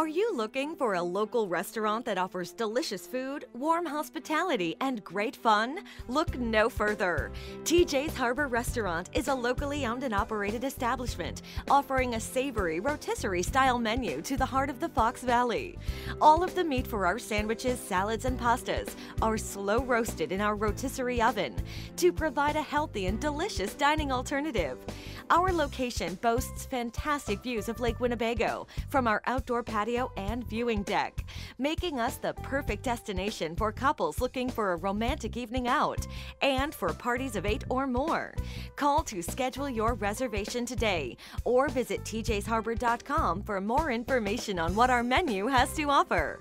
Are you looking for a local restaurant that offers delicious food, warm hospitality, and great fun? Look no further. TJ's Harbor Restaurant is a locally owned and operated establishment offering a savory rotisserie style menu to the heart of the Fox Valley. All of the meat for our sandwiches, salads, and pastas are slow roasted in our rotisserie oven to provide a healthy and delicious dining alternative. Our location boasts fantastic views of Lake Winnebago from our outdoor patio and viewing deck, making us the perfect destination for couples looking for a romantic evening out and for parties of eight or more. Call to schedule your reservation today or visit tjsharbor.com for more information on what our menu has to offer.